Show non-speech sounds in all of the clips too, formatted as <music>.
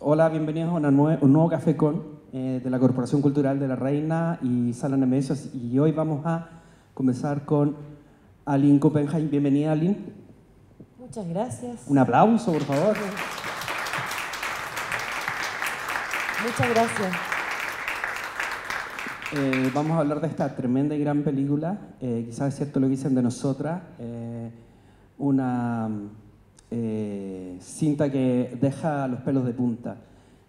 Hola, bienvenidos a una nue- un nuevo Café Con eh, de la Corporación Cultural de la Reina y Sala Nemesios. Y hoy vamos a comenzar con Aline Copenhagen. Bienvenida, Aline. Muchas gracias. Un aplauso, por favor. Muchas gracias. Eh, vamos a hablar de esta tremenda y gran película. Eh, quizás es cierto lo que dicen de nosotras. eh, una eh, cinta que deja los pelos de punta.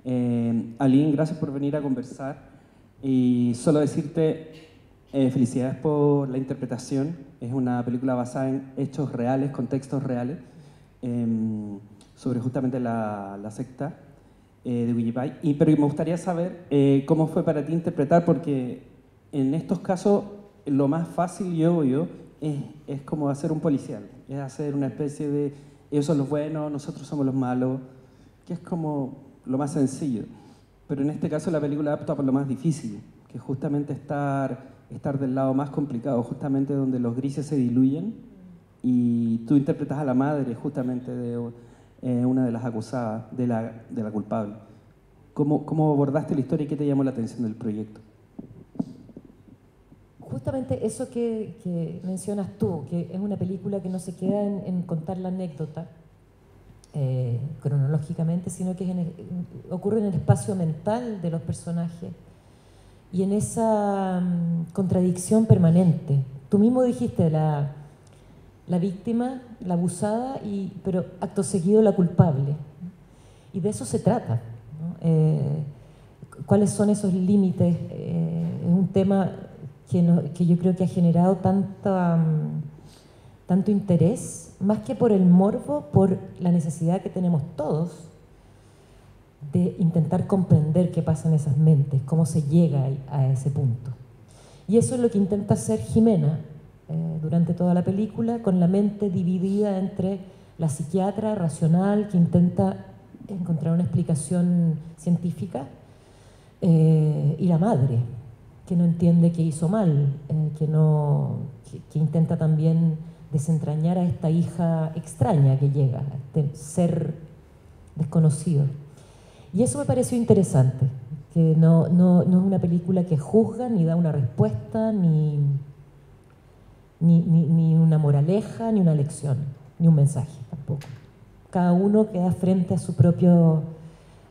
Eh, Aline, gracias por venir a conversar. Y solo decirte eh, felicidades por la interpretación. Es una película basada en hechos reales, contextos reales, em, sobre justamente la, la secta eh, de Wikipedia. Y, pero me gustaría saber eh, cómo fue para ti interpretar, porque en estos casos lo más fácil, yo yo, es, es como hacer un policial, es hacer una especie de ellos son los buenos, nosotros somos los malos, que es como lo más sencillo. Pero en este caso la película opta por lo más difícil, que es justamente estar, estar del lado más complicado, justamente donde los grises se diluyen y tú interpretas a la madre justamente de eh, una de las acusadas, de la, de la culpable. ¿Cómo, ¿Cómo abordaste la historia y qué te llamó la atención del proyecto? Justamente eso que, mencionas tú, que es una película que no se queda en, contar la anécdota eh, cronológicamente, sino que ocurre en el espacio mental de los personajes y en esa mm, contradicción permanente. Tú mismo dijiste la, la víctima, la abusada, y, pero acto seguido la culpable. Y de eso se trata. Eh, ¿Cuáles son esos límites? Eh, es un tema que, no- que yo creo que ha generado tanta, mm, tanto interés, más que por el morbo, por la necesidad que tenemos todos de intentar comprender qué pasa en esas mentes, cómo se llega a ese punto. Y eso es lo que intenta hacer Jimena eh, durante toda la película, con la mente dividida entre la psiquiatra racional que intenta encontrar una explicación científica eh, y la madre que no entiende que hizo mal, eh, que, no, que, intenta también desentrañar a esta hija extraña que llega, a este ser desconocido. Y eso me pareció interesante, que no, no, no es una película que juzga, ni da una respuesta, ni, ni, ni, ni una moraleja, ni una lección, ni un mensaje tampoco. Cada uno queda frente a su, propio,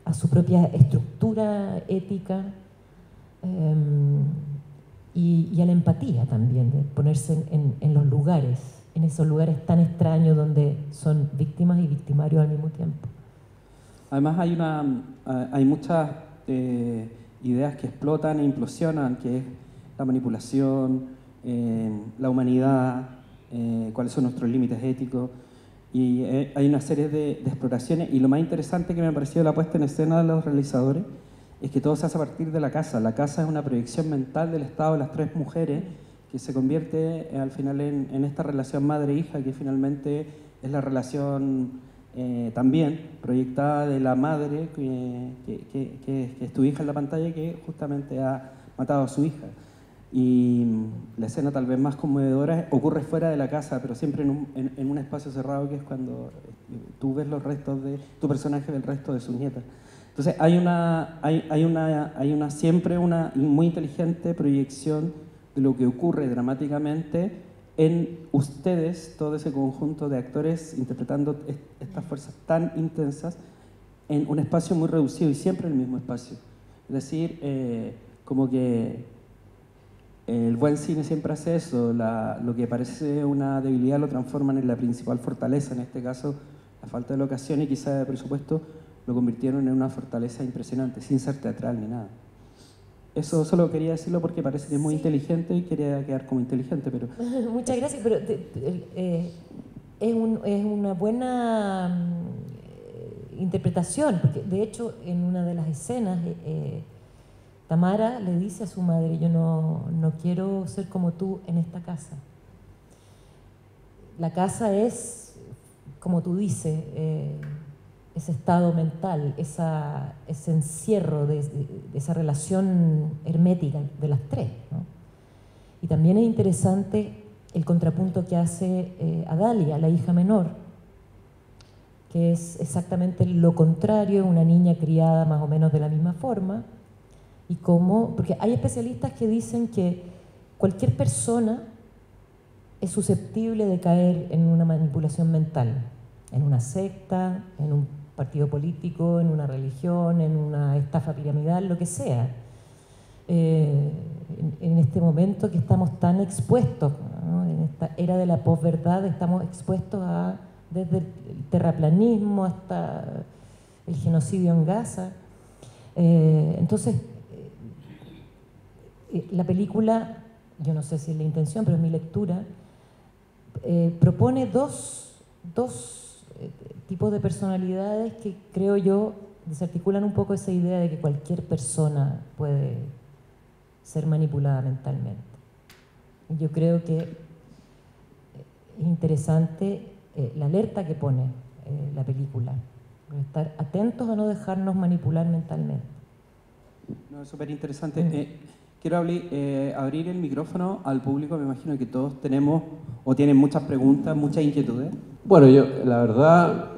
a su propia estructura ética eh, y, y, a la empatía también, de ponerse en, en, en los lugares, en esos lugares tan extraños donde son víctimas y victimarios al mismo tiempo. Además hay, una, hay muchas eh, ideas que explotan e implosionan, que es la manipulación, eh, la humanidad, eh, cuáles son nuestros límites éticos. Y eh, hay una serie de, de, exploraciones y lo más interesante que me ha parecido la puesta en escena de los realizadores es que todo se hace a partir de la casa. La casa es una proyección mental del estado de las tres mujeres que se convierte eh, al final en, esta relación madre-hija que finalmente es la relación eh, también proyectada de la madre que, es tu hija en la pantalla que justamente ha matado a su hija. Y la escena tal vez más conmovedora ocurre fuera de la casa, pero siempre en un, en, un espacio cerrado que es cuando tú ves los restos de tu personaje del resto de sus nietas. Entonces hay una, hay, hay, una, hay una siempre una muy inteligente proyección de lo que ocurre dramáticamente en ustedes, todo ese conjunto de actores interpretando estas fuerzas tan intensas en un espacio muy reducido y siempre en el mismo espacio. Es decir, eh, como que el buen cine siempre hace eso, la, lo que parece una debilidad lo transforman en la principal fortaleza, en este caso la falta de locación y quizá de presupuesto lo convirtieron en una fortaleza impresionante, sin ser teatral ni nada. Eso solo quería decirlo porque parece que es muy sí. inteligente y quería quedar como inteligente, pero... <laughs> Muchas gracias, pero eh, es, un, es, una buena eh, interpretación, porque de hecho en una de las escenas eh, Tamara le dice a su madre, yo no, no, quiero ser como tú en esta casa. La casa es, como tú dices, ese estado mental, esa, ese encierro de, esa relación hermética de las tres. ¿no? Y también es interesante el contrapunto que hace eh, Adalia, la hija menor, que es exactamente lo contrario, una niña criada más o menos de la misma forma, y cómo, porque hay especialistas que dicen que cualquier persona es susceptible de caer en una manipulación mental, en una secta, en un partido político, en una religión, en una estafa piramidal, lo que sea. Eh, en, este momento que estamos tan expuestos, en esta era de la posverdad, estamos expuestos a, desde el terraplanismo hasta el genocidio en Gaza. Eh, entonces, eh, la película, yo no sé si es la intención, pero es mi lectura, propone dos, dos tipos de personalidades que creo yo desarticulan un poco esa idea de que cualquier persona puede ser manipulada mentalmente. Yo creo que es interesante eh, la alerta que pone eh, la película, estar atentos a no dejarnos manipular mentalmente. No, es súper interesante. Mm. Eh, quiero abrir el micrófono al público, me imagino que todos tenemos o tienen muchas preguntas, muchas inquietudes. Bueno, yo la verdad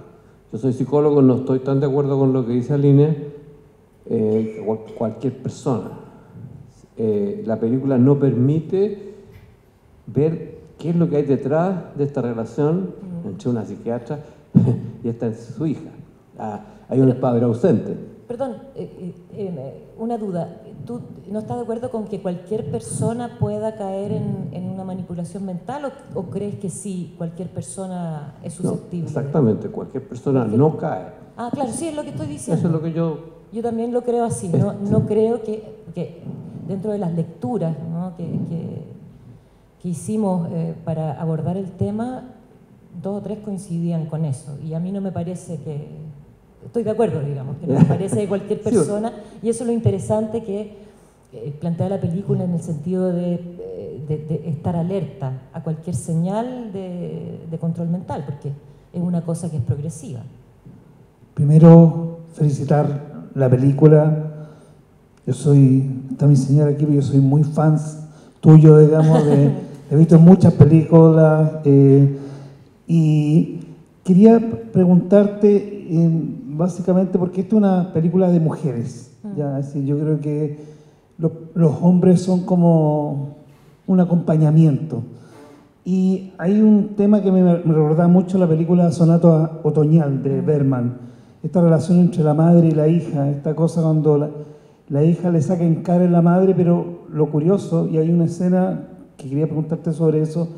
yo soy psicólogo, no estoy tan de acuerdo con lo que dice Aline, eh, cualquier persona. Eh, la película no permite ver qué es lo que hay detrás de esta relación entre una psiquiatra <laughs> y esta su hija. Ah, hay un padre ausente. Perdón, eh, una duda. ¿Tú no estás de acuerdo con que cualquier persona pueda caer en, una manipulación mental o, crees que sí, cualquier persona es susceptible? exactamente, cualquier persona no cae. Ah, claro, sí, es lo que estoy diciendo. Eso es lo que yo... Yo también lo creo así, no, este. no creo que, dentro de las lecturas que, que, hicimos eh, para abordar el tema, dos o tres coincidían con eso. Y a mí no me parece que, estoy de acuerdo, digamos, que no me parece de cualquier <laughs> persona, y eso es lo interesante que eh, plantea la película en el sentido de, de, estar alerta a cualquier señal de, control mental, porque es una cosa que es progresiva. Primero, felicitar la película. Yo soy, está mi señora aquí, yo soy muy fan tuyo, digamos, de, <laughs> he visto muchas películas eh, y quería preguntarte básicamente porque esto es una película de mujeres. Mm. ¿ya? yo creo que los hombres son como un acompañamiento. Y hay un tema que me, me recuerda mucho la película Sonato Otoñal de mm. Berman. Esta relación entre la madre y la hija, esta cosa cuando la, la hija le saca en cara a la madre, pero lo curioso, y hay una escena que quería preguntarte sobre eso,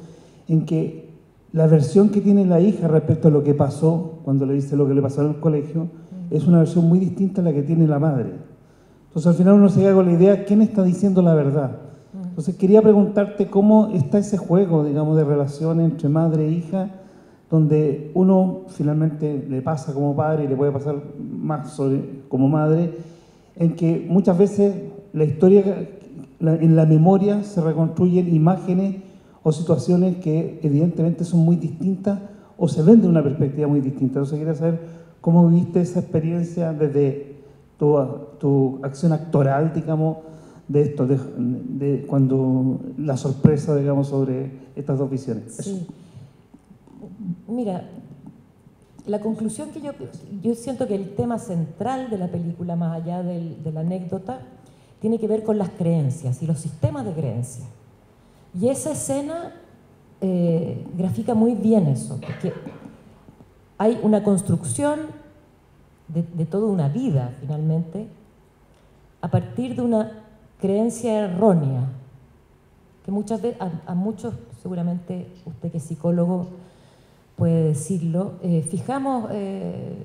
en que la versión que tiene la hija respecto a lo que pasó, cuando le dice lo que le pasó en el colegio, es una versión muy distinta a la que tiene la madre. Entonces al final uno se queda con la idea, ¿quién está diciendo la verdad? Entonces quería preguntarte cómo está ese juego, digamos, de relación entre madre e hija, donde uno finalmente le pasa como padre y le puede pasar más como madre, en que muchas veces la historia, en la memoria se reconstruyen imágenes o situaciones que evidentemente son muy distintas o se ven de una perspectiva muy distinta. Entonces quería saber cómo viviste esa experiencia desde tu, tu acción actoral, digamos, de esto, de, cuando la sorpresa, digamos, sobre estas dos visiones. Sí. Mira, la conclusión que yo, yo siento que el tema central de la película, más allá de la anécdota, tiene que ver con las creencias y los sistemas de creencias. Y esa escena eh, grafica muy bien eso, porque hay una construcción de, toda una vida, finalmente, a partir de una creencia errónea, que muchas veces, a, muchos, seguramente usted que es psicólogo puede decirlo, eh, fijamos eh,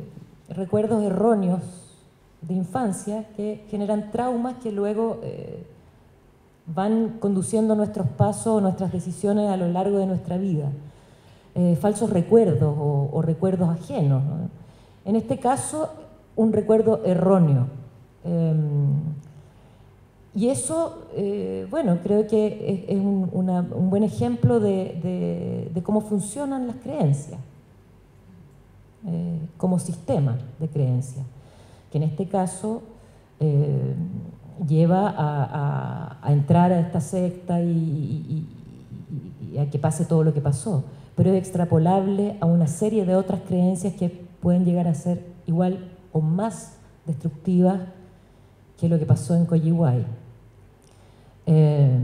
recuerdos erróneos de infancia que generan traumas que luego van conduciendo nuestros pasos, nuestras decisiones a lo largo de nuestra vida. Eh, falsos recuerdos o, recuerdos ajenos. En este caso, un recuerdo erróneo. Em, y eso, eh, bueno, creo que es, un, buen ejemplo de, cómo funcionan las creencias, eh, como sistema de creencias, que en este caso lleva a, entrar a esta secta y, a que pase todo lo que pasó. Pero es extrapolable a una serie de otras creencias que pueden llegar a ser igual o más destructivas que lo que pasó en Coyihuay. Eh,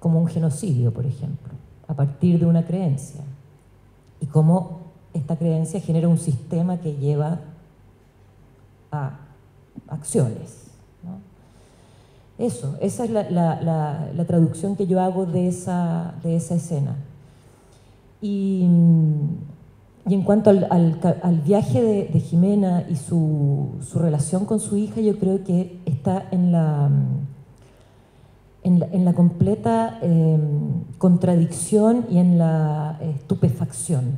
como un genocidio, por ejemplo, a partir de una creencia. Y cómo esta creencia genera un sistema que lleva a acciones. Eso, esa es la, traducción que yo hago de esa, de esa escena. Y, en cuanto al, viaje de, Jimena y su, relación con su hija, yo creo que está en la, en la, completa em, contradicción y en la estupefacción.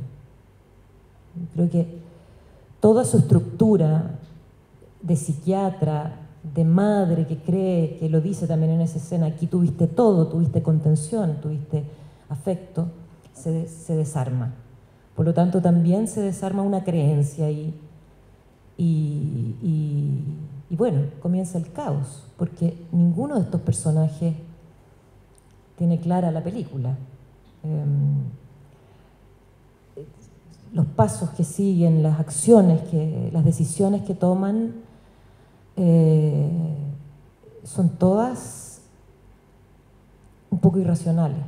Creo que toda su estructura de psiquiatra, de madre que cree, que lo dice también en esa escena, aquí tuviste todo, tuviste contención, tuviste afecto, se, desarma. Por lo tanto, también se desarma una creencia y, y, bueno, comienza el caos, porque ninguno de estos personajes tiene clara la película. Em, los pasos que siguen, las acciones, que, las decisiones que toman, eh, son todas un poco irracionales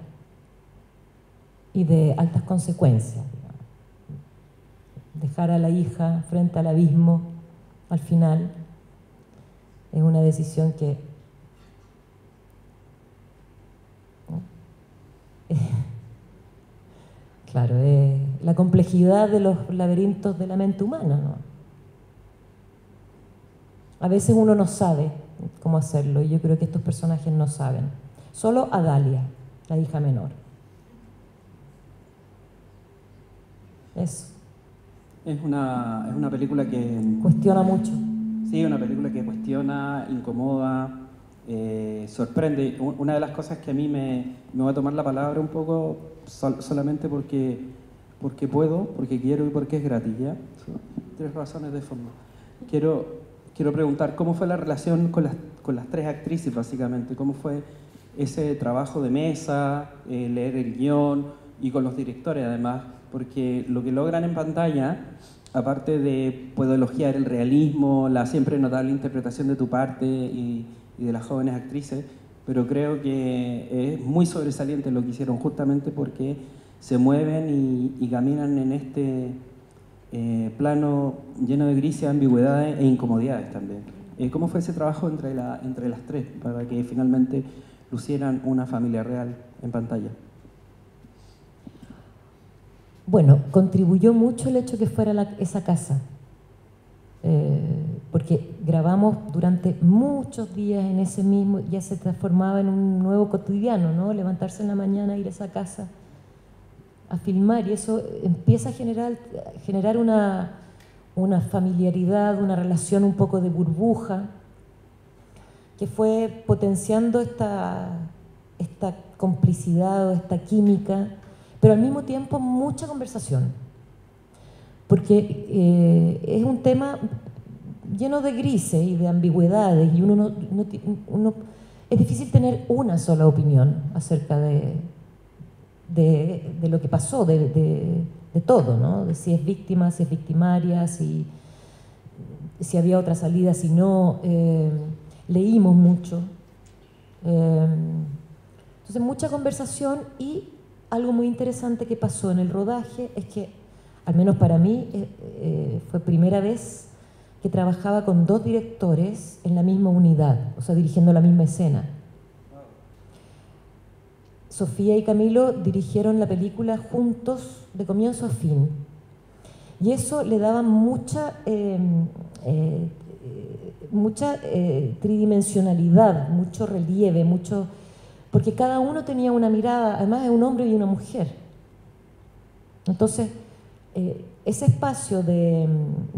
y de altas consecuencias. Dejar a la hija frente al abismo al final es una decisión que <laughs> claro, es la complejidad de los laberintos de la mente humana. A veces uno no sabe cómo hacerlo y yo creo que estos personajes no saben. Solo Adalia, la hija menor. Eso. Es una, es una película que... Cuestiona mucho. Sí, una película que cuestiona, incomoda, eh, sorprende. Una de las cosas que a mí me, me va a tomar la palabra un poco solamente porque, porque puedo, porque quiero y porque es gratis, Tres razones de forma. Quiero, quiero preguntar cómo fue la relación con las, con las tres actrices, básicamente. ¿Cómo fue ese trabajo de mesa, eh, leer el guion y con los directores, además? Porque lo que logran en pantalla, aparte de, puedo elogiar el realismo, la siempre notable interpretación de tu parte y, y de las jóvenes actrices, pero creo que es muy sobresaliente lo que hicieron justamente porque se mueven y, y caminan en este eh, plano lleno de grises, ambigüedades e incomodidades también. Eh, ¿Cómo fue ese trabajo entre, la, entre las tres para que finalmente lucieran una familia real en pantalla? Bueno, contribuyó mucho el hecho que fuera esa casa, eh, porque grabamos durante muchos días en ese mismo, ya se transformaba en un nuevo cotidiano, ¿no? Levantarse en la mañana, ir a esa casa a filmar y eso empieza a generar, generar una, una familiaridad, una relación un poco de burbuja, que fue potenciando esta, esta complicidad o esta química, pero al mismo tiempo mucha conversación, porque eh, es un tema lleno de grises y de ambigüedades y uno, no, es difícil tener una sola opinión acerca de, de, lo que pasó, de, todo, ¿no? de si es víctima, si es victimaria, si, si había otra salida, si no. Eh, leímos mucho. Eh, entonces, mucha conversación y algo muy interesante que pasó en el rodaje es que, al menos para mí, eh, fue primera vez que trabajaba con dos directores en la misma unidad, o sea, dirigiendo la misma escena. Sofía y Camilo dirigieron la película juntos de comienzo a fin. Y eso le daba mucha, em, eh, mucha eh, tridimensionalidad, mucho relieve, mucho, porque cada uno tenía una mirada, además de un hombre y una mujer. Entonces, eh, ese espacio de,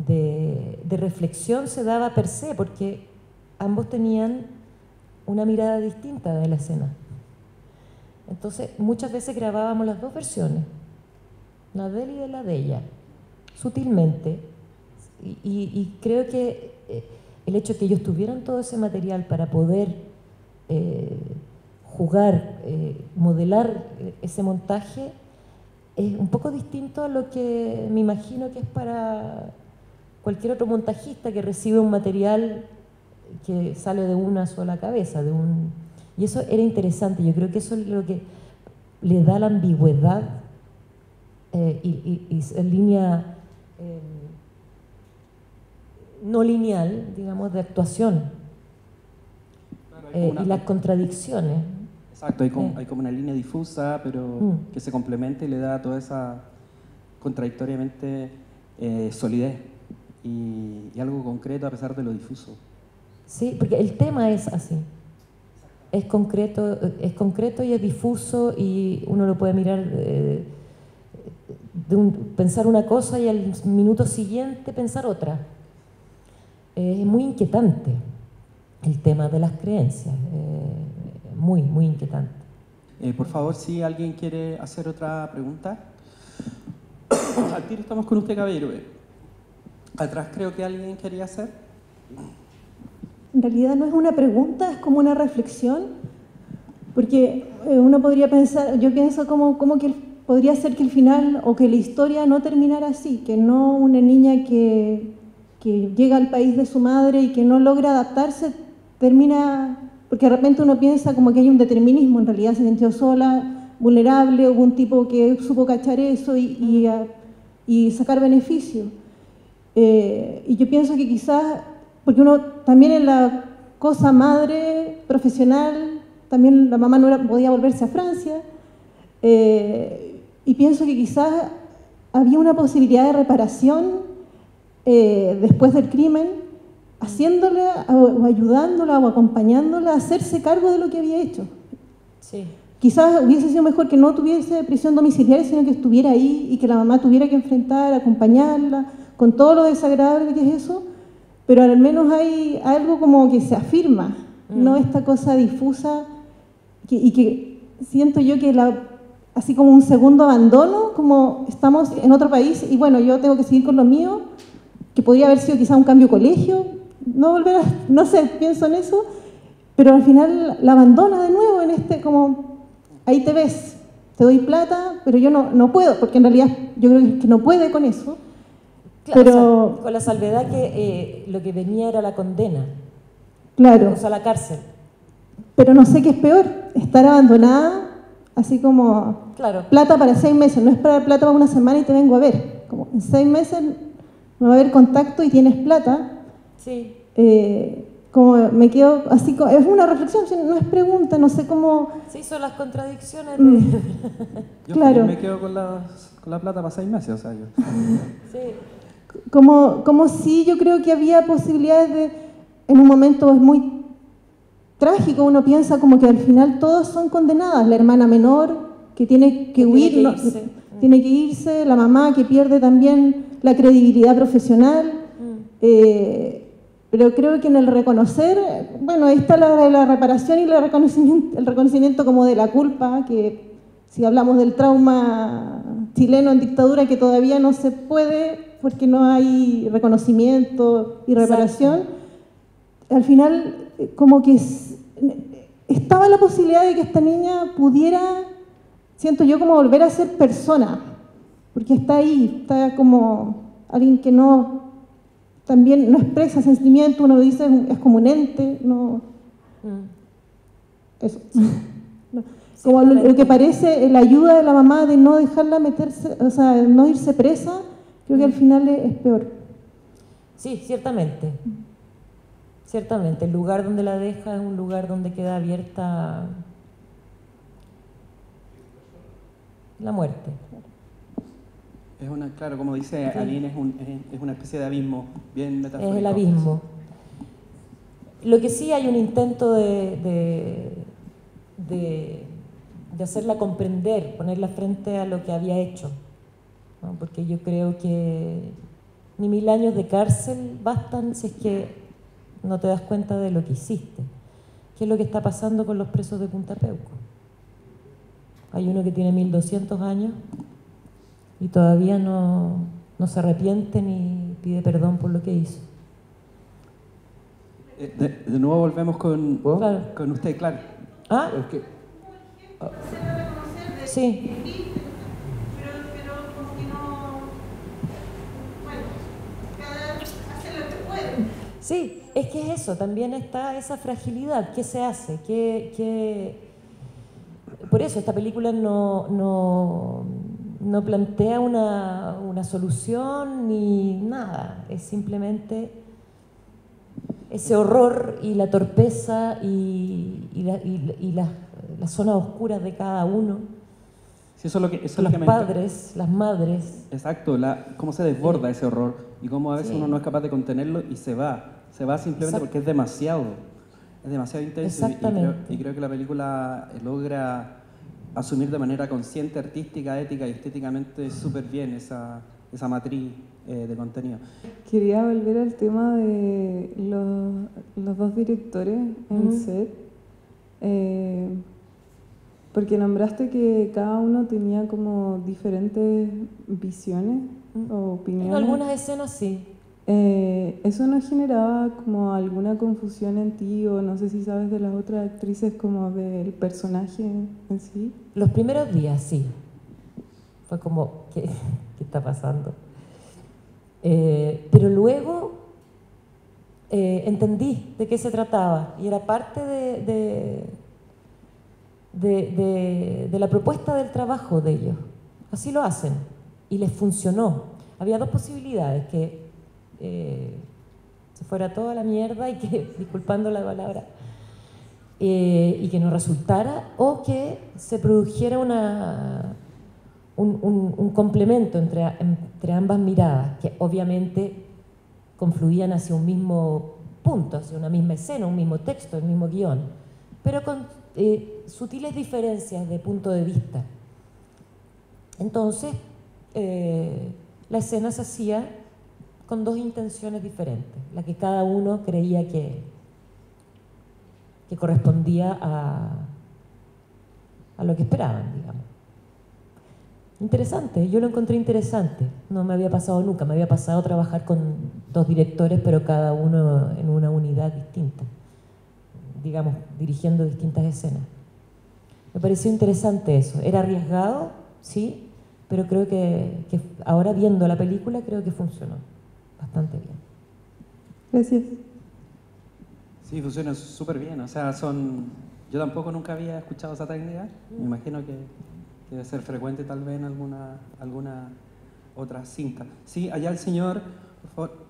de reflexión se daba per se, porque ambos tenían una mirada distinta de la escena. Entonces, muchas veces grabábamos las dos versiones, la de él y de la de ella, sutilmente. Y, creo que eh, el hecho de que ellos tuvieran todo ese material para poder eh, jugar, eh, modelar ese montaje, es un poco distinto a lo que me imagino que es para cualquier otro montajista que recibe un material que sale de una sola cabeza, de un y eso era interesante. Yo creo que eso es lo que le da la ambigüedad eh, y, y, línea eh, no lineal, digamos, de actuación eh, y las contradicciones. Exacto, hay como, hay como, una línea difusa, pero mm. que se complementa y le da toda esa contradictoriamente solidez y, y algo concreto a pesar de lo difuso. Sí, porque el tema es así es concreto, es concreto y es difuso y uno lo puede mirar, eh, pensar una cosa y al minuto siguiente pensar otra. es muy inquietante el tema de las creencias, eh, muy, muy inquietante. Eh, por favor, si alguien quiere hacer otra pregunta. <coughs> Al tiro estamos con usted, caballero. Atrás creo que alguien quería hacer en realidad no es una pregunta, es como una reflexión, porque eh, uno podría pensar, yo pienso como, como que podría ser que el final o que la historia no terminara así, que no una niña que, que llega al país de su madre y que no logra adaptarse termina, porque de repente uno piensa como que hay un determinismo, en realidad se sintió sola, vulnerable, hubo un tipo que supo cachar eso y, y, sacar beneficio. Eh, y yo pienso que quizás porque uno también en la cosa madre profesional, también la mamá no podía volverse a Francia, eh, y pienso que quizás había una posibilidad de reparación eh, después del crimen, haciéndola o ayudándola o acompañándola a hacerse cargo de lo que había hecho. Sí. Quizás hubiese sido mejor que no tuviese prisión domiciliaria, sino que estuviera ahí y que la mamá tuviera que enfrentar, acompañarla, con todo lo desagradable que es eso, pero al menos hay algo como que se afirma, no mm. esta cosa difusa y que siento yo que la, así como un segundo abandono, como estamos en otro país y bueno, yo tengo que seguir con lo mío, que podría haber sido quizá un cambio de colegio, no volver a, no sé, pienso en eso, pero al final la abandona de nuevo en este como, ahí te ves, te doy plata, pero yo no, no puedo, porque en realidad yo creo que no puede con eso. Claro, con la salvedad que eh, lo que venía era la condena. Claro. O sea, la cárcel. Pero no sé qué es peor, estar abandonada, así como claro. plata para seis meses, no es para plata para una semana y te vengo a ver. Como en seis meses no va a haber contacto y tienes plata. Sí. Eh, como me quedo así, es una reflexión, no es pregunta, no sé cómo... Sí, son las contradicciones mm. de... yo claro. me quedo con la, con la plata para seis meses, o sea, yo... sí como, como si yo creo que había posibilidades de, en un momento es muy trágico, uno piensa como que al final todos son condenadas, la hermana menor que tiene que huir, tiene que, irse. tiene que irse, la mamá que pierde también la credibilidad profesional, mm. eh, pero creo que en el reconocer, bueno, ahí está la, la reparación y el reconocimiento, el reconocimiento como de la culpa, que si hablamos del trauma chileno en dictadura que todavía no se puede porque no hay reconocimiento y reparación, al final eh, como que estaba la posibilidad de que esta niña pudiera, siento yo, como volver a ser persona, porque está ahí, está como alguien que no, también no expresa sentimiento, uno dice es como un ente, no... Mm. Eso. <laughs> Como lo, que parece la ayuda de la mamá de no dejarla meterse, o sea, no irse presa, creo que al final es, peor. Sí, ciertamente. Ciertamente, el lugar donde la deja es un lugar donde queda abierta la muerte. Es una, claro, como dice Aline, es, un, es, una especie de abismo bien metafórico. Es el abismo. Lo que sí hay un intento de, de, de hacerla comprender, ponerla frente a lo que había hecho porque yo creo que ni mil años de cárcel bastan si es que no te das cuenta de lo que hiciste. ¿Qué es lo que está pasando con los presos de Punta Peuco? Hay uno que tiene 1200 años y todavía no, se arrepiente ni pide perdón por lo que hizo. Eh, de, nuevo volvemos con, con usted, claro. ¿Ah? Es que, sí. Sí, es que es eso, también está esa fragilidad. ¿Qué se hace? ¿Qué. Por eso esta película no, no, no plantea una, una, solución ni nada, es simplemente ese horror y la torpeza y, la, y, y las zonas oscuras de cada uno. Sí, eso es lo que, eso los es lo que padres, las madres. Exacto, la, cómo se desborda ese horror y cómo a veces Sí. uno no es capaz de contenerlo y se va. Se va simplemente Exacto. porque es demasiado. Es demasiado intenso. y- Y, creo, Exactamente. y creo que la película logra asumir de manera consciente, artística, ética y estéticamente súper bien esa, esa matriz eh, de contenido. Quería volver al tema de los, los dos directores en set, eh, porque nombraste que cada uno tenía como diferentes visiones o opiniones. En algunas escenas sí. Eh, ¿Eso no generaba como alguna confusión en ti o no sé si sabes de las otras actrices como del personaje en sí? Los primeros días sí. Fue como, ¿qué, qué está pasando? Eh, pero luego eh, entendí de qué se trataba y era parte de, de, de- la propuesta del trabajo de ellos. Así lo hacen y les funcionó. Había dos posibilidades, que eh, se fuera toda la mierda y que, <laughs> disculpando la palabra, eh, y que no resultara, o que se produjera una, un, un- un complemento entre, entre ambas miradas, que obviamente confluían hacia un mismo punto, hacia una misma escena, un mismo texto, el mismo guion, pero con eh, sutiles diferencias de punto de vista. Entonces, eh, la escena se hacía con dos intenciones diferentes, la que cada uno creía que, que correspondía a, a lo que esperaban, digamos. Interesante, yo lo encontré interesante. No me había pasado nunca, me había pasado trabajar con dos directores, pero cada uno en una unidad distinta, digamos, dirigiendo distintas escenas. Me pareció interesante eso. Era arriesgado, sí, pero creo que, que ahora viendo la película creo que funcionó bastante bien. Gracias. Sí, funciona súper bien. O sea, son. Yo tampoco nunca había escuchado esa técnica. Me imagino que debe ser frecuente tal vez en alguna, alguna otra cinta. Sí, allá el señor, por favor.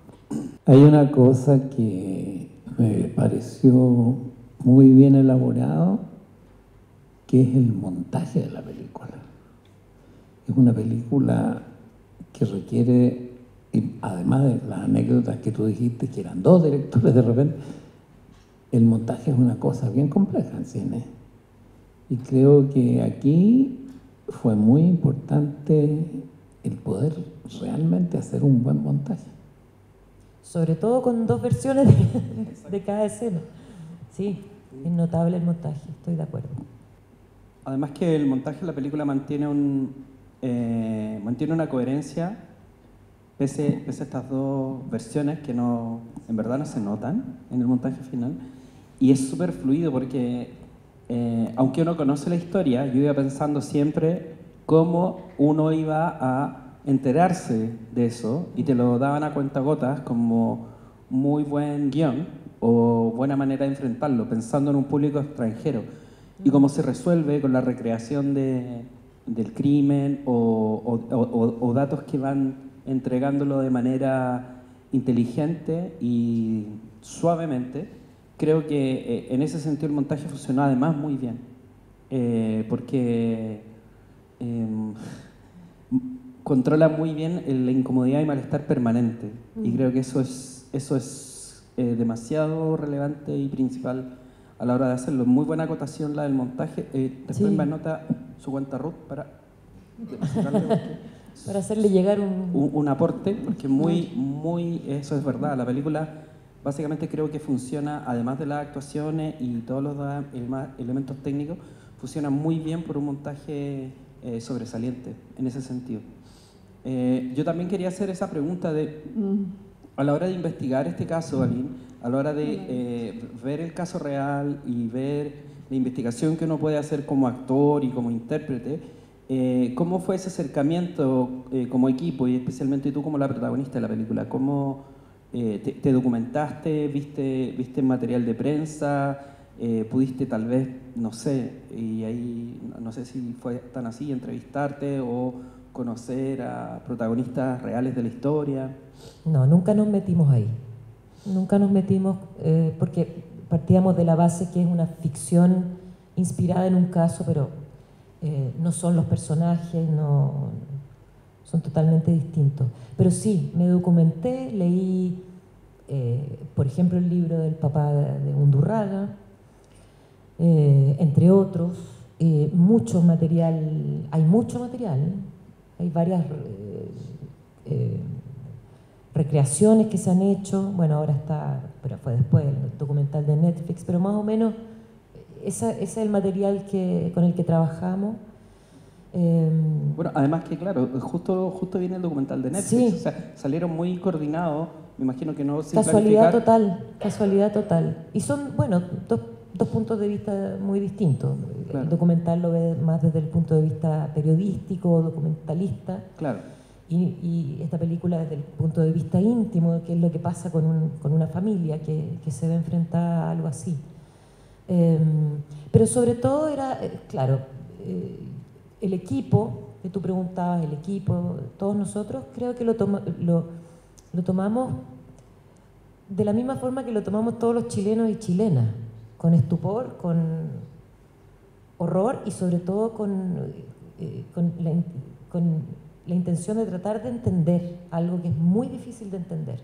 Hay una cosa que me pareció muy bien elaborado, que es el montaje de la película. Es una película que requiere, además de las anécdotas que tú dijiste, que eran dos directores de repente, el montaje es una cosa bien compleja en cine. Y creo que aquí fue muy importante el poder realmente hacer un buen montaje. Sobre todo con dos versiones de, de cada escena. Sí, es notable el montaje, estoy de acuerdo. Además que el montaje de la película mantiene, un, eh, mantiene una coherencia pese, pese a estas dos versiones que no, en verdad no se notan en el montaje final. Y es súper fluido porque, eh, aunque uno conoce la historia, yo iba pensando siempre cómo uno iba a enterarse de eso y te lo daban a cuentagotas como muy buen guion o buena manera de enfrentarlo, pensando en un público extranjero y cómo se resuelve con la recreación de, del crimen o, o- o- o datos que van entregándolo de manera inteligente y suavemente. Creo que eh, en ese sentido el montaje funcionó además muy bien, eh, porque em, controla muy bien la incomodidad y malestar permanente. Y creo que eso es, eso es eh, demasiado relevante y principal a la hora de hacerlo. Muy buena acotación la del montaje. Eh, después Sí. me anota su cuenta Ruth para <laughs> Para hacerle llegar un... un, un aporte, porque muy, muy, eso es verdad, la película básicamente creo que funciona, además de las actuaciones y todos los elementos técnicos, funciona muy bien por un montaje eh, sobresaliente en ese sentido. Eh, yo también quería hacer esa pregunta de, a la hora de investigar este caso, Aline, a la hora de eh, ver el caso real y ver la investigación que uno puede hacer como actor y como intérprete, eh, ¿cómo fue ese acercamiento eh, como equipo y especialmente tú como la protagonista de la película? ¿Cómo, eh, te, te documentaste, viste, viste material de prensa, eh, pudiste tal vez, no sé, y ahí no sé si fue tan así, entrevistarte o conocer a protagonistas reales de la historia. No, nunca nos metimos ahí. Nunca nos metimos eh, porque partíamos de la base que es una ficción inspirada en un caso, pero eh, no son los personajes, no, son totalmente distintos. Pero sí, me documenté, leí, eh, por ejemplo, el libro del papá de, Undurraga, entre otros, mucho material, hay mucho material, hay varias eh, eh, recreaciones que se han hecho, bueno, ahora está, pero fue después el documental de Netflix, pero más o menos esa- ese es el material que, con el que trabajamos. Eh, Bueno, además que claro, justo, justo viene el documental de Netflix, Sí. o sea, salieron muy coordinados, me imagino que no sin Casualidad planificar. total, casualidad total. Y son, bueno, dos, dos puntos de vista muy distintos. Claro. El documental lo ve más desde el punto de vista periodístico, documentalista, Claro, y, y esta película desde el punto de vista íntimo, que es lo que pasa con, un- con una familia que, que se ve enfrentada a algo así. Eh, pero sobre todo era, eh, claro, eh, el equipo, que tú preguntabas, el equipo, todos nosotros, creo que lo, toma- lo, lo tomamos de la misma forma que lo tomamos todos los chilenos y chilenas, con estupor, con horror y sobre todo con, eh, con, la, intención de tratar de entender algo que es muy difícil de entender.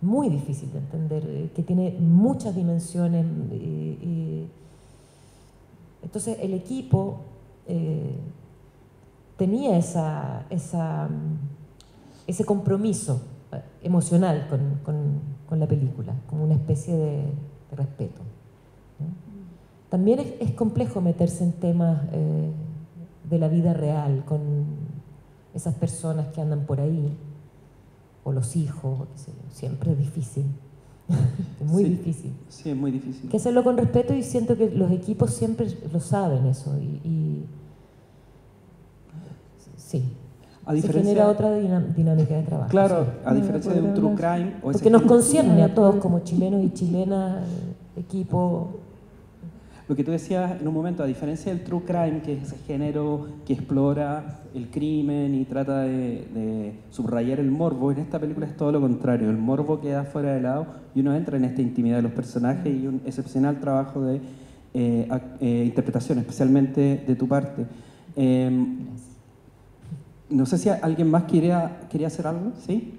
Muy difícil de entender, eh, que tiene muchas dimensiones. eh. Entonces el equipo tenía esa, ese compromiso emocional con la película, como una especie de, de respeto. ¿no? También es, es complejo meterse en temas eh, de la vida real con esas personas que andan por ahí, o los hijos, o qué sé yo. siempre es difícil, <laughs> es muy Sí. difícil. sí, es muy difícil. Que hacerlo con respeto y siento que los equipos siempre lo saben eso y, y- sí, A se genera otra dinámica de trabajo. claro, sí. a diferencia de un true crime o Porque nos concierne a todos como chilenos y chilenas, equipo. Lo que tú decías en un momento, a diferencia del true crime, que es ese género que explora el crimen y trata de, de subrayar el morbo, en esta película es todo lo contrario. El morbo queda fuera de lado y uno entra en esta intimidad de los personajes y un excepcional trabajo de eh, eh, interpretación, especialmente de tu parte. Eh, no sé si alguien más quería, quería hacer algo, ¿sí?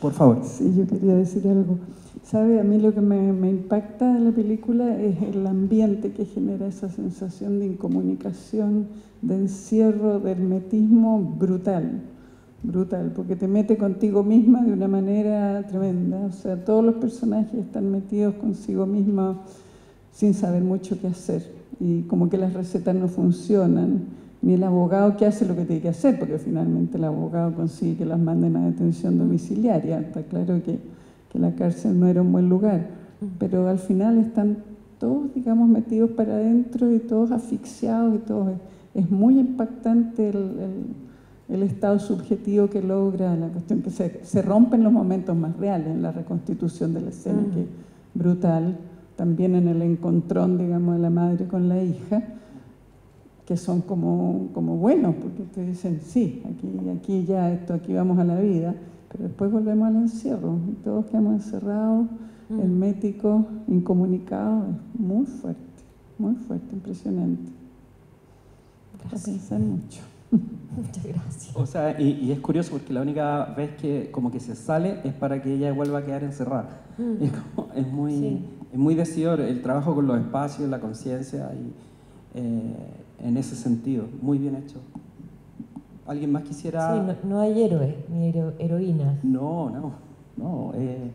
Por favor. Sí, yo quería decir algo. ¿Sabe? A mí lo que me, impacta de la película es el ambiente que genera esa sensación de incomunicación, de encierro, de hermetismo brutal. Brutal, porque te mete contigo misma de una manera tremenda. O sea, todos los personajes están metidos consigo mismos sin saber mucho qué hacer. Y como que las recetas no funcionan. Ni el abogado que hace lo que tiene que hacer, porque finalmente el abogado consigue que las manden a detención domiciliaria. Está claro que, que la cárcel no era un buen lugar. Pero al final están todos, digamos, metidos para adentro y todos asfixiados y todos. Es muy impactante el, el- el estado subjetivo que logra la cuestión, que se, se rompen los momentos más reales en la reconstitución de la escena, Mm. que es brutal, también en el encontrón, digamos, de la madre con la hija, que son como, como buenos, porque te dicen, sí, aquí, aquí ya, esto, aquí vamos a la vida, pero después volvemos al encierro, y todos quedamos encerrados, Mm. herméticos, incomunicados, es muy fuerte, muy fuerte, impresionante. Para Gracias. pensar mucho. <laughs> Muchas gracias. O sea, y, y es curioso porque la única vez que como que se sale es para que ella vuelva a quedar encerrada. Mm. Es, como- es muy, Sí. es muy decidor el trabajo con los espacios, la conciencia y eh, en ese sentido, muy bien hecho. ¿Alguien más quisiera? Sí, no, no hay héroe ni hero- heroína. No, no, no. eh,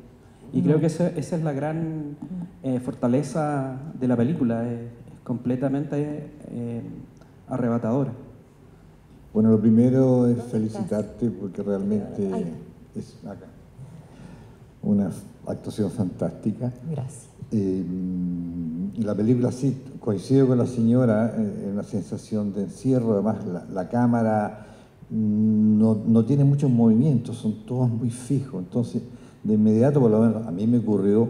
y No. creo que ese- esa es la gran eh, fortaleza de la película, es, es completamente eh, arrebatadora. Bueno, lo primero es ¿Dónde felicitarte porque realmente es acá una actuación fantástica. Gracias. Eh, la película sí, coincido con la señora, eh, en una sensación de encierro, además la, cámara no, no tiene muchos movimientos, son todos muy fijos. Entonces, de inmediato, por lo menos a mí me ocurrió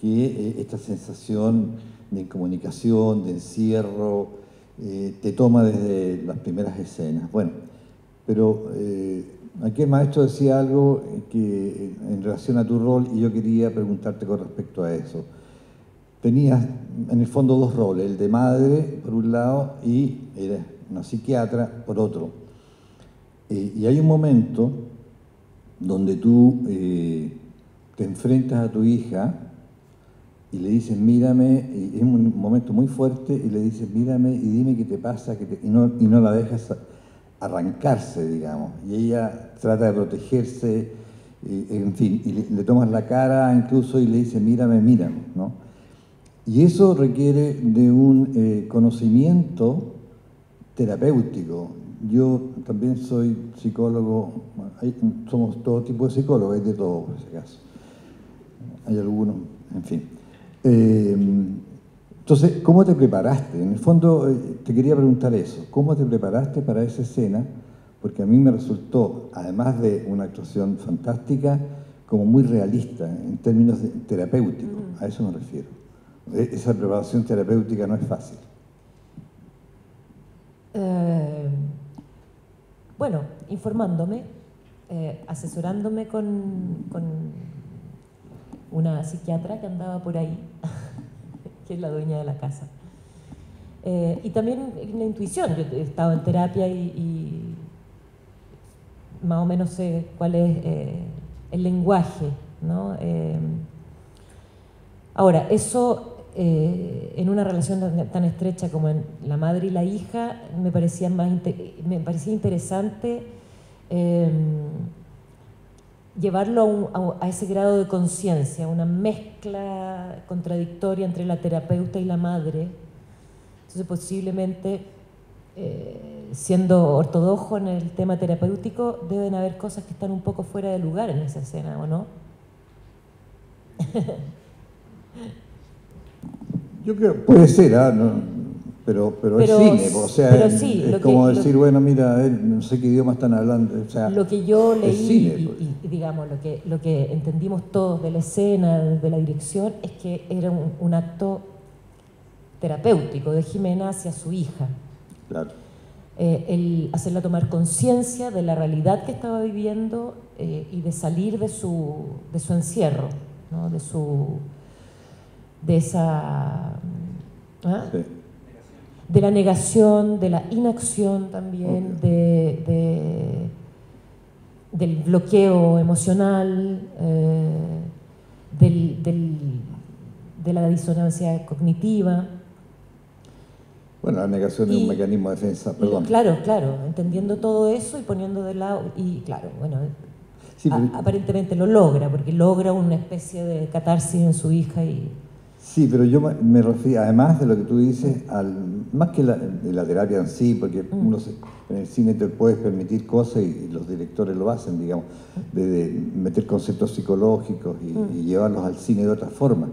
que eh, esta sensación de incomunicación, de encierro, eh, te toma desde las primeras escenas. Bueno, pero eh, aquí el maestro decía algo que en relación a tu rol y yo quería preguntarte con respecto a eso. Tenías en el fondo dos roles, el de madre por un lado y eres una psiquiatra por otro. y hay un momento donde tú te enfrentas a tu hija y le dices, mírame, y es un momento muy fuerte, y le dices, mírame y dime qué te pasa, no, y no la dejas arrancarse, digamos. Y ella trata de protegerse, en fin, y le, tomas la cara incluso y le dices, mírame, mírame, ¿no? Y eso requiere de un eh, conocimiento terapéutico. Yo también soy psicólogo, somos todo tipo de psicólogos, hay de todo, por ese caso. Hay algunos, en fin. Eh, entonces, ¿cómo te preparaste? En el fondo, eh, te quería preguntar eso. ¿Cómo te preparaste para esa escena? Porque a mí me resultó, además de una actuación fantástica, como muy realista en términos terapéuticos. A eso me refiero. E, esa preparación terapéutica no es fácil. Eh, bueno, informándome, asesorándome con una psiquiatra que andaba por ahí, <laughs> que es la dueña de la casa. Eh, y también la intuición, yo he estado en terapia y, más o menos sé cuál es eh, el lenguaje. ¿no? Eh, ahora, eso en una relación tan, estrecha como en la madre y la hija me parecía, más, me parecía interesante llevarlo a, ese grado de conciencia, una mezcla contradictoria entre la terapeuta y la madre. Entonces posiblemente, eh, siendo ortodoxo en el tema terapéutico, deben haber cosas que están un poco fuera de lugar en esa escena, ¿o no? <laughs> Yo creo, puede ser, ¿ah? pero, pero, es cine, o sea, es, como decir, bueno, mira, no sé qué idioma están hablando. O sea, lo que yo leí pues. y, digamos, lo que, lo que entendimos todos de la escena, de la dirección, es que era un, acto terapéutico de Jimena hacia su hija. Claro. Eh, el hacerla tomar conciencia de la realidad que estaba viviendo eh, y de salir de su, de su encierro, ¿no? de, su, de esa... ¿ah? Sí de la negación, de la inacción también, de, del bloqueo emocional, eh, de la disonancia cognitiva. Bueno, la negación es un mecanismo de defensa, perdón. Claro, claro, entendiendo todo eso y poniendo de lado, y claro, bueno, aparentemente lo logra, porque logra una especie de catarsis en su hija y Sí, pero yo me refiero, además de lo que tú dices, al, más que la, de la terapia en sí, porque mm. uno en el cine te puedes permitir cosas y, los directores lo hacen, digamos, de, meter conceptos psicológicos mm. y, llevarlos al cine de otra forma.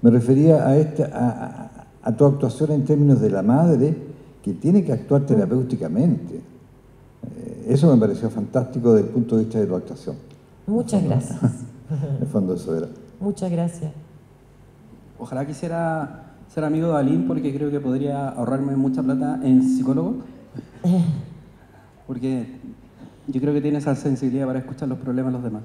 Me refería a, esta, a, tu actuación en términos de la madre que tiene que actuar mm. terapéuticamente. Eh, eso me pareció fantástico desde el punto de vista de tu actuación. Muchas gracias. <laughs> en el fondo eso era. Muchas gracias. Ojalá quisiera ser amigo de Aline porque creo que podría ahorrarme mucha plata en psicólogo. Porque yo creo que tiene esa sensibilidad para escuchar los problemas de los demás.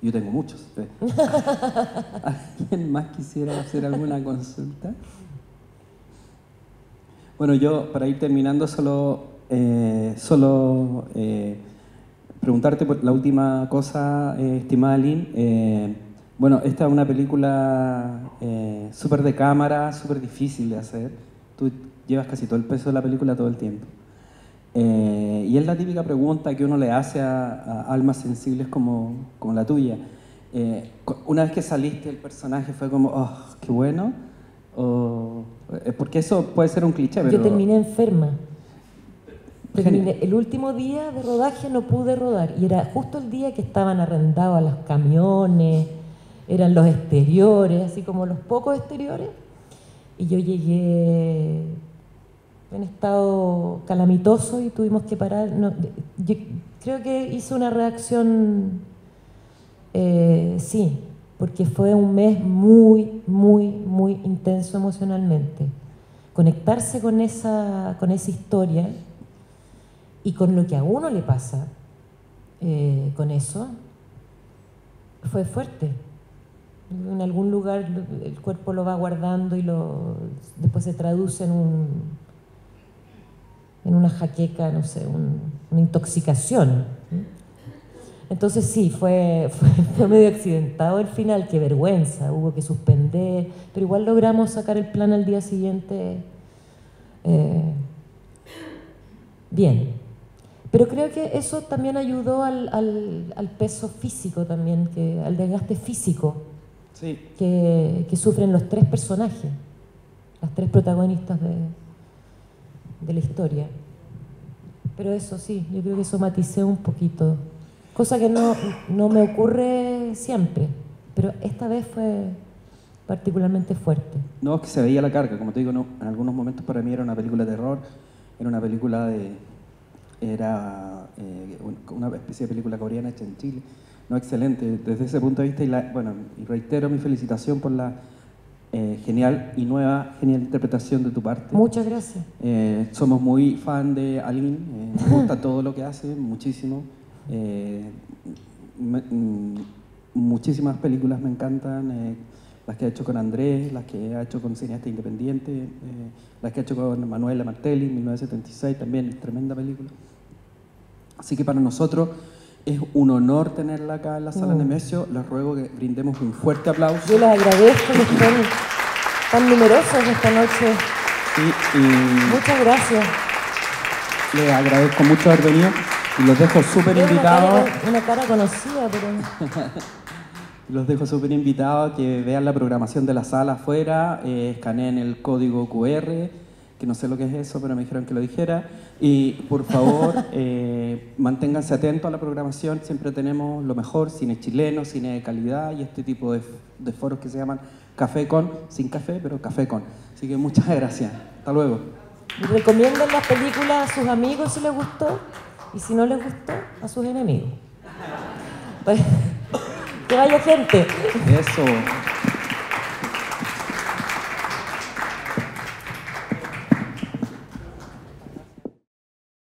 Yo tengo muchos. <laughs> ¿Alguien más quisiera hacer alguna consulta? Bueno, yo para ir terminando solo, eh, solo eh, preguntarte por la última cosa, eh, estimada Aline. Bueno, esta es una película eh, súper de cámara, súper difícil de hacer. Tú llevas casi todo el peso de la película todo el tiempo. Eh, y es la típica pregunta que uno le hace a, almas sensibles como, como la tuya. Eh, una vez que saliste, el personaje fue como, oh, qué bueno. O, porque eso puede ser un cliché, pero... Yo terminé enferma. Terminé, el último día de rodaje no pude rodar y era justo el día que estaban arrendados los camiones, eran los exteriores, así como los pocos exteriores. Y yo llegué en estado calamitoso y tuvimos que parar. Creo que hice una reacción, eh, sí, porque fue un mes muy, muy, muy intenso emocionalmente. Conectarse con esa, con esa historia y con lo que a uno le pasa eh, con eso fue fuerte. En algún lugar el cuerpo lo va guardando y lo, después se traduce en un en una jaqueca, no sé, una intoxicación. Entonces sí, <laughs> fue, fue, medio accidentado el final, qué vergüenza, hubo que suspender, pero igual logramos sacar el plan al día siguiente eh, bien. Pero creo que eso también ayudó al, al, peso físico también, que, al desgaste físico que, que sufren los tres personajes, las tres protagonistas de, de la historia. Pero eso sí, yo creo que somaticé un poquito. Cosa que no, no me ocurre siempre, pero esta vez fue particularmente fuerte. No, es que se veía la carga, como te digo, no, en algunos momentos para mí era una película de terror, era una película de... era eh, una especie de película coreana hecha en Chile. No, excelente, desde ese punto de vista, y bueno, y reitero mi felicitación por la eh, genial y nueva, genial interpretación de tu parte. Muchas gracias. Eh, somos muy fan de Aline, eh, nos gusta todo lo que hace, muchísimo. Mm, muchísimas películas me encantan, las que ha hecho con Andrés, las que ha hecho con Cineasta Independiente, las que ha hecho con Manuela Martelli en 1976, también tremenda película. Así que para nosotros es un honor tenerla acá en la sala de mm. Nemesio. Les ruego que brindemos un fuerte aplauso. Yo les agradezco que estén tan numerosos esta noche. Muchas gracias. Les agradezco mucho haber venido y los dejo súper invitados. Una, cara conocida, pero... <laughs> los dejo súper invitados a que vean la programación de la sala afuera, eh, escaneen el código QR que no sé lo que es eso, pero me dijeron que lo dijera. Y por favor, <laughs> eh, manténganse atentos a la programación, siempre tenemos lo mejor, cine chileno, cine de calidad y este tipo de, foros que se llaman Café Con, sin café, pero Café Con. Así que muchas gracias. Hasta luego. recomienden las películas a sus amigos si les gustó y si no les gustó, a sus enemigos. <laughs> que vaya gente. Eso.